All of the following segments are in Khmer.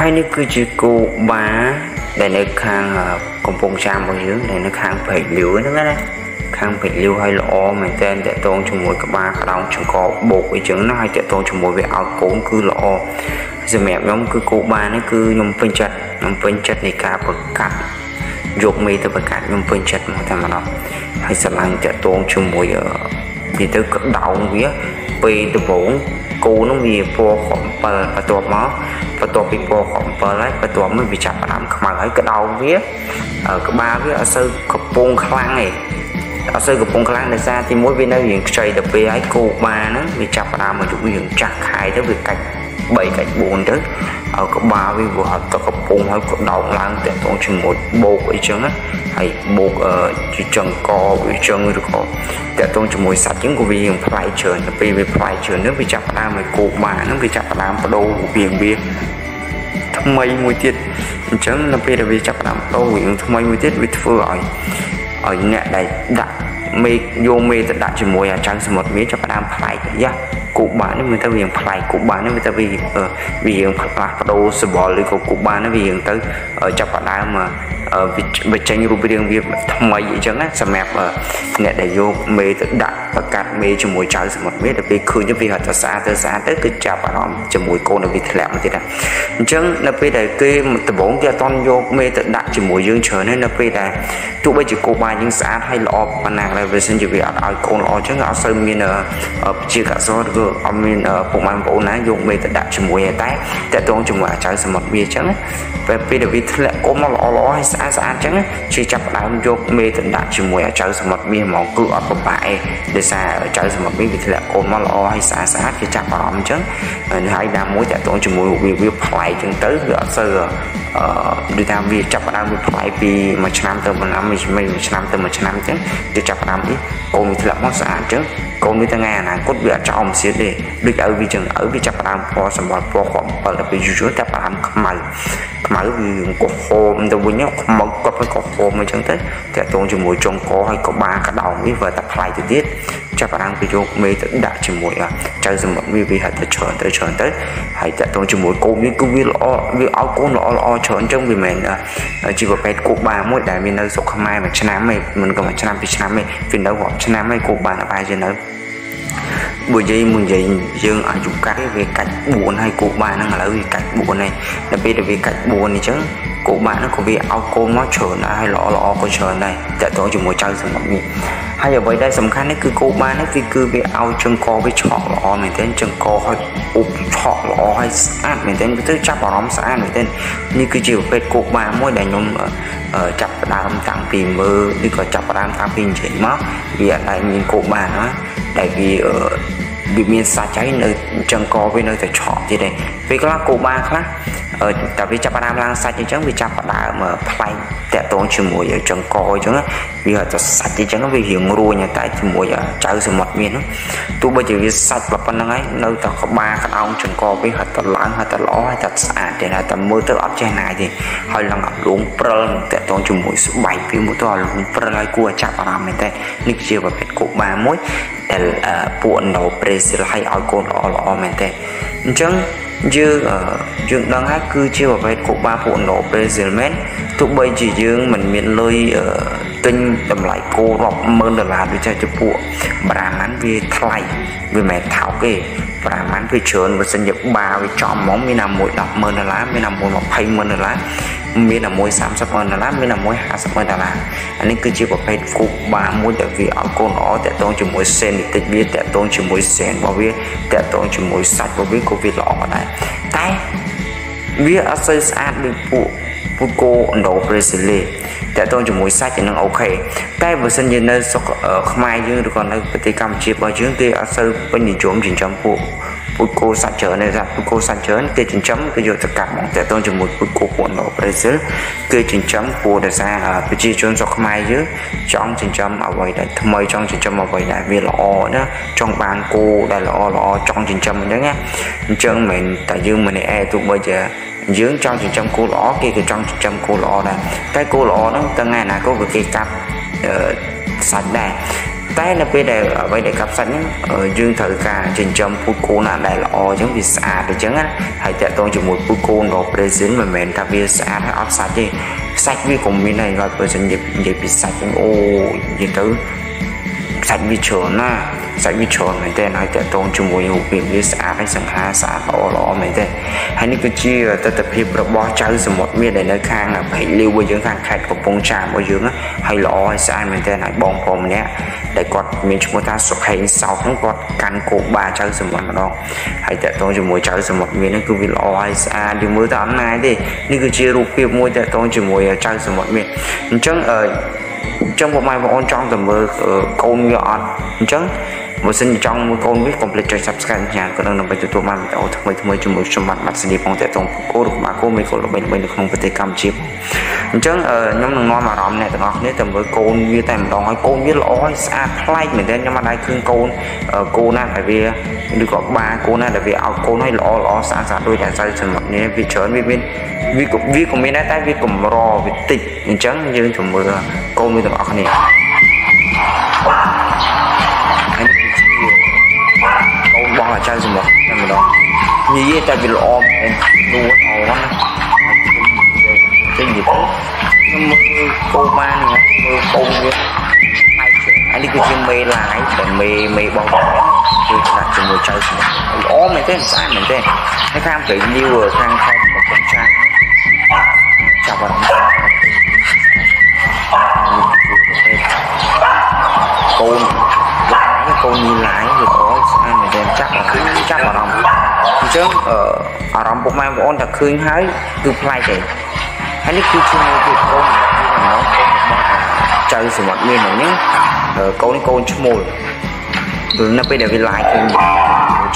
ហើយនេះគឺជាគោបាដែលនៅខាងកំពង់ចាមរបស់យើងដែលនៅខាងព្រែកលាវហ្នឹងណាខាងពេជ្រលាវឲ្យល្អមែនតើតកតងជាមួយក្បាលក្តោងចង្កបោកអីចឹងណាហើយតកតងជាមួយវាឲ្យកូនគឺល្អសម្រាប់ខ្ញុំគឺគោបានេះគឺខ្ញុំពេញចិត្តខ្ញុំពេញចិត្តនៃការប្រកាសយកមេទៅប្រកាសខ្ញុំពេញចិត្តមកតែម្ដងហើយស្រឡាញ់តកតងជាមួយវាទៅក្តោងវាពេលដំបូង គោនោះវាពណ៌ខំ7បន្ទាប់មកបន្ទាប់ពីពណ៌ខំ7ហើយបន្ទាប់មកវាចាប់ផ្ដើមខ្មៅហើយក្តោងវាក្បាលវាអត់សូវកំពុងខ្លាំងទេអត់សូវកំពុងខ្លាំងដោយសារទីមួយវានៅរៀងខ្ចីទៅពេលហើយគោបាហ្នឹងវាចាប់ផ្ដើមមកយុរៀងចាស់ខែទៅវាកាច់ 3កាច់4ទៅឲ្យក្បាលវាវាហត់ទៅកំពុងហើយក៏ដោកឡើងតាក់ទងជាមួយបោកអីចឹងណាហើយបោកជាចង្កវាចឹងឬក៏តាក់ទងជាមួយសាច់ចឹងក៏វាផ្លាយច្រើនទៅពេលវាផ្លាយច្រើននឹងវាចាប់ផ្ដើមឲ្យគោបាហ្នឹងវាចាប់ផ្ដើមបដូរវាវាថ្មីមួយទៀតអញ្ចឹងនៅពេលដែលវាចាប់ផ្ដើមបដូរវាថ្មីមួយទៀតវាធ្វើឲ្យឲ្យអ្នកដែលដាក់ មេយកមេទៅដាក់ជាមួយអាចៅសមុទ្រវាចាប់ផ្ដើមប្លែកយ៉ាគូបានេះមើលទៅវាប្លែកគូបានេះមើលទៅវាវាផ្លាស់ប្ដូរសបល់ឬក៏គូបានេះវាទៅចាប់ផ្ដើមវាចេញរូបរាងវាថ្មីអញ្ចឹងណាសម្រាប់អ្នកដែលយកមេទៅដាក់បកាត់មេជាមួយចៅសមុទ្រមេដល់ពេលឃើញវាហត់ទៅស្អាតទៅស្អាតទៅគឺចាប់អារម្មណ៍ជាមួយកូនដែលវាធ្លាក់មកទៀតណាអញ្ចឹងនៅពេលដែលគេដំបងគេអត់តន់យកមេទៅដាក់ជាមួយយើងច្រើនទេនៅពេលដែលទោះបីជាគោបាយយើងស្អាតហើយល្អប៉ុណ្ណាក៏ដោយវាសិនជាវាអត់ឲ្យកូនល្អអញ្ចឹងអត់សូវមានជាកសរឬក៏អត់មានពុកម៉ែបងប្អូនណាយកមេទៅដាក់ជាមួយតែតកតងជាមួយអាចៅសមុទ្រវាអញ្ចឹងពេលពេលដែលវាធ្លាក់កូនមកល្អល្អហើយស្អាតស្អាតអញ្ចឹងជាចាប់ផ្ដើមយកមេទៅដាក់ជាមួយអាចៅសមុទ្រវាហ្មងគឺអត់ពិបាកទេដោយសារចៅសមុទ្រវាវាធ្លាក់កូនមកល្អហើយស្អាតស្អាតគេចាប់អារម្មណ៍អញ្ចឹងហើយណាមួយតកតងជាមួយវាវាប្លែកអញ្ចឹងទៅវាអត់សូវអឺ ដូចថាវាចាប់ផ្ដើមវាប្លែកពីមួយឆ្នាំទៅមួយឆ្នាំមួយឆ្នាំទៅមួយឆ្នាំអញ្ចឹងវាចាប់ផ្ដើមនេះកូនវាធ្លាក់មកស្អាតអញ្ចឹងកូនវាថ្ងៃអនាគតវាអត់ចោលមិនសៀតទេដូចឲ្យវាចឹងឲ្យវាចាប់ផ្ដើមពណ៌សម្បល់ពណ៌ខំ7ដល់ពេលយូរយូរតែផ្ដើមខ្មៅខ្មៅវាក៏ហូមទៅវិញខ្មៅគាត់ហើយក៏ហូមអញ្ចឹងទៅតាក់ទងជាមួយចុងកហើយក៏បាកដោងនេះវាតែផ្លាយទៅទៀត ចាប់ផ្ដើមទៅយកមេទៅដាក់ជាមួយចៅសមុទ្រវាវាហៅទៅច្រើនទៅច្រើនទៅហើយតាក់ទងជាមួយកូនវាគឺវាល្អវាឲ្យកូនល្អល្អច្រើនអញ្ចឹងវាមិនជាប្រភេទគោបាមួយដែលមាននៅស្រុកខ្មែរមួយឆ្នាំឯងមិនក៏មួយឆ្នាំពីរឆ្នាំឯងវានៅរាប់ឆ្នាំឯងគោបាបែរជានៅបើនិយាយមួយនិយាយយើងអាយុកាត់វាកាច់4ហើយគោបាហ្នឹងឥឡូវវាកាច់4ហើយដល់ពេលដែលវាកាច់4អញ្ចឹងគោបាហ្នឹងក៏វាឲ្យកូនមកច្រើនដែរហើយល្អល្អក៏ច្រើនដែរតើតើជាមួយចៅសម្រាប់នេះហើយអ្វីដែលសំខាន់នេះគឺគោបានេះវាគឺវាឲ្យចង្កវាឆក់ល្អមែនទែនចង្កឲ្យអ៊ុបឆក់ល្អហើយស្អាតមែនទែនវាទៅចាប់អារម្មណ៍ស្អាតមែនទែននេះគឺជាប្រភេទគោបាមួយដែលខ្ញុំចាប់ផ្ដើមតាំងពីមើលឬក៏ចាប់ផ្ដើមតាំងពីនិយាយមកវាអត់ដែលមានគោបាណាដែលវាវាមានសាច់ហើយនៅចង្កវានៅតែឆក់ទៀតឯងពេលខ្លះគោបាខ្លះ តែវាចាប់ផ្ដើមឡើងសាច់អញ្ចឹងវាចាប់ផ្ដើមផ្លែកតាក់ទងជាមួយចង្កអញ្ចឹងវាទៅសាច់អញ្ចឹងវារៀងរួញតែជាមួយចៅសមុទ្រមានទោះបីជាវាសាច់ប៉ុណ្្នឹងហើយនៅតែក្បាលក្តោងចង្កវាហត់ទៅឡើងហត់ទៅល្អហើយតែស្អាតទេតែមើលទៅអត់ចេះណាយទេហើយឡើងអត់លងព្រិលតាក់ទងជាមួយស្បែកវាមកទៅអត់លងព្រិលហើយគួរឲ្យចាប់អារម្មណ៍មែនទេនេះជាប្រភេទគោបាមួយដែលពួកណូប្រេស៊ីលឲ្យឲ្យកូនល្អល្អមែនទេអញ្ចឹង យើងយើងដឹងហើយគឺជាប្រភេទគោបាពួកណូប្រេស៊ីលមែនទោះបីជាយើងមិនមានលុយទិញតម្លៃគោរាប់ម៉ឺនដុល្លារដូចជាពួកប្រាម៉ាន់វាថ្លៃវាមិនថោកទេប្រាម៉ាន់វាច្រើនបើសិនជាបាវាចំហ្មងមានណាមួយ10ម៉ឺនដុល្លារមានណាមួយ20ម៉ឺនដុល្លារ មានណាមួយ30ម៉ឺនដុល្លារមានណាមួយ50ម៉ឺនដុល្លារអានេះគឺជាប្រភេទគូបាមួយដែលវាឲ្យកូនល្អតាក់ទងជាមួយសេនតិចវាតាក់ទងជាមួយសេនរបស់វាតាក់ទងជាមួយសាច់របស់វាក៏វាល្អដែរតែវាអត់សូវស្អាតដូចពួកពួកគោឥណ្ឌូប្រេស៊ីលីតើតងជាមួយសាច់នឹងអូខេតែបើសិនជានៅស្រុកខ្មែរយើងឬក៏នៅប្រទេសកម្ពុជារបស់យើងគេអត់សូវពេញនិយមចិញ្ចឹមពួក ពូជគោសាច់ច្រើនទេពូជគោសាច់ច្រើនគេចិញ្ចឹមគេយកទៅកាប់មកតើតងជាមួយពូជគោពួកនៅប្រេស៊ីលគេចិញ្ចឹមព្រោះដោយសារប្រជាជនស្រុកខ្មែរយើងចង់ចិញ្ចឹមអ្វីដែលថ្មីចង់ចិញ្ចឹមអ្វីដែលវាល្អណាចង់បានគោដែលល្អល្អចង់ចិញ្ចឹមអញ្ចឹងណាអញ្ចឹងមិនតែយើងម្នាក់ឯងទោះបីជាយើងចង់ចិញ្ចឹមគោល្អគេក៏ចង់ចិញ្ចឹមគោល្អដែរតែគោល្អហ្នឹងថ្ងៃអនាគតក៏គេកាប់សាច់ដែរ តែនៅពេលដែលអ្វីដែលកាប់សាច់ហ្នឹងយើងត្រូវការចិញ្ចឹមពូជគោណាដែលល្អអញ្ចឹងវាស្អាតអញ្ចឹងណាហើយតាក់ទងជាមួយពូជគោរបស់ Brazil មិនមែនថាវាស្អាតហើយអត់សាច់ទេសាច់វាក៏មានដែរ100%និយាយពីសាច់អូនិយាយទៅ សាច់វាច្រើនណាស់សាច់វាច្រើនមែនទែនហើយតកតងជាមួយរូបភាពវាស្អាតហើយសង្ហាស្អាតល្អល្អមែនទែនហើយនេះគឺជាទស្សនវិជ្ជារបស់ចៅសមុទ្រមានដែលនៅខាងព្រៃលីវរបស់យើងខាងខេត្តកំពង់ចាមរបស់យើងហើយល្អហើយស្អាតមែនទែនហើយបងប្រុសម្នាក់ដែលគាត់មានឈ្មោះថាសុខេងសោតហ្នឹងគាត់កាន់គោបាចៅសមុទ្រម្ដងហើយតកតងជាមួយចៅសមុទ្រមានហ្នឹងគឺវាល្អហើយស្អាតយើងមើលទៅអត់ណាយទេនេះគឺជារូបភាពមួយតកតងជាមួយចៅសមុទ្រមានអញ្ចឹងអឺ អញ្ចឹងបងប្អូនចង់ទៅមើលកូនវាអត់អញ្ចឹង បើសិនជាចង់មួយកូនវាកុំភ្លេចចុច Subscribe ញ៉ាំក៏នឹងដើម្បីទទួលបានវីដេអូថ្មីថ្មីជាមួយខ្ញុំបាទម៉ាត់សេនីផងតាក់ទងគោឬក្បាលគោមេគោល្បីល្បីនៅក្នុងប្រទេសកម្ពុជាអញ្ចឹងខ្ញុំនឹងនាំអារម្មណ៍អ្នកទាំងអស់គ្នាទៅមើលកូនវាតែម្ដងហើយកូនវាល្អហើយស្អាតប្លែកមែនទែនខ្ញុំអត់ដែរឃើញកូនគោណាដែលវាឬក៏ក្បាលគោណាដែលវាឲ្យកូនឲ្យល្អល្អស្អាតស្អាតដូចអាស័យសម្រាប់នេះវាច្រើនវាមានវាក៏វាក៏មានដែរតែវាកម្រវាតិចអញ្ចឹងយើងទៅមើលកូនវាទាំងអស់គ្នា ចៅសមុទ្រតែម្ដងនិយាយតែវាល្អមែននួនអរណាចេញនិយាយទៅខ្ញុំមើលកោបានមើលកូនវាផ្នែកជើងអានេះគឺជាមេឡាយដែល ចឹងអារម្មណ៍ពុកម៉ែបងប្អូនតែឃើញហើយគឺប្លែកទេហើយនេះគឺជាមួយទៀតកូនពីដំណងកូនរបស់ចៅសមុទ្រមានហ្នឹងកូនកូនឈ្មោលគឺនៅពេលដែលវាឡាយឃើញ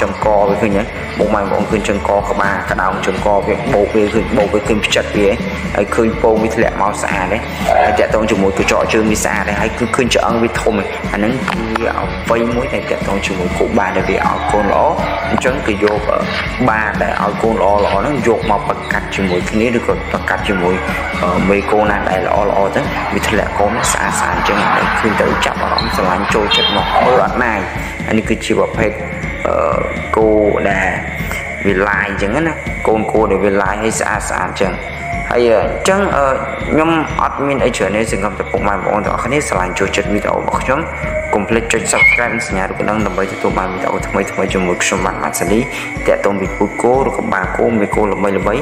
ចង្កវាឃើញហ្នឹងបងម៉ែបងឃើញចង្កក្បាលកដោងចង្កវាបោកវាឃើញបោកវាឃើញផ្ចិតវាហើយឃើញពងវាធ្លាក់មកស្អាតទេហើយតាក់ទងជាមួយកញ្ចក់ជើងវាស្អាតទេហើយគឺឃើញឆ្អឹងវាធំអាហ្នឹងគឺអវ័យមួយដែលតាក់ទងជាមួយគោបាដែលវាឲ្យកូនល្អអញ្ចឹងគឺយកបាដែលឲ្យកូនល្អល្អហ្នឹងយកមកប្រកាត់ជាមួយគ្នាឬក៏ប្រកាត់ជាមួយមេកូនណាដែលល្អល្អទៅវាធ្លាក់កូនស្អាតស្អាតអញ្ចឹងឃើញទៅចាប់អារម្មណ៍ស្រឡាញ់ចូលចិត្តមកមើលអត់ណាយអានេះគឺជាប្រភេទ គោដែលវាឡាយអញ្ចឹងណាកូនគោដែលវាឡាយឲ្យស្អាតស្អាតអញ្ចឹងហើយអញ្ចឹងខ្ញុំអត់មានអីច្រើនទេសង្ឃឹមតែពុកម៉ែបងប្អូនទាំងអស់គ្នាស្រឡាញ់ចូលចិត្តវីដេអូរបស់ខ្ញុំកុំភ្លេចចុច Subscribe សញ្ញារូបកណ្ដឹងដើម្បីទទួលបានវីដេអូថ្មីថ្មីជាមួយខ្ញុំបាទម៉ាត់សាលីតាក់ទងពីពូជគោឬក៏បាគោមេគោល្បីល្បី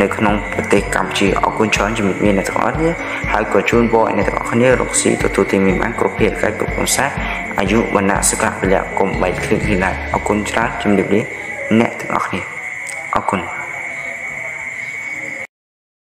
នៅក្នុងប្រទេសកម្ពុជាអរគុណច្រើនជំរាបលាអ្នកទាំងអស់គ្នាហើយក៏ជូនពរឲ្យអ្នកទាំងអស់គ្នារកស៊ីទទួលទីមានបានគ្រប់ភារកិច្ចគ្រប់កំសា អាយុវណ្ណៈសុខៈពលៈកុំបីឃ្លៀងឃ្លាតអរគុណច្រើនជំរាបលាអ្នកទាំងអស់គ្នាអរគុណ